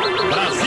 Brasil.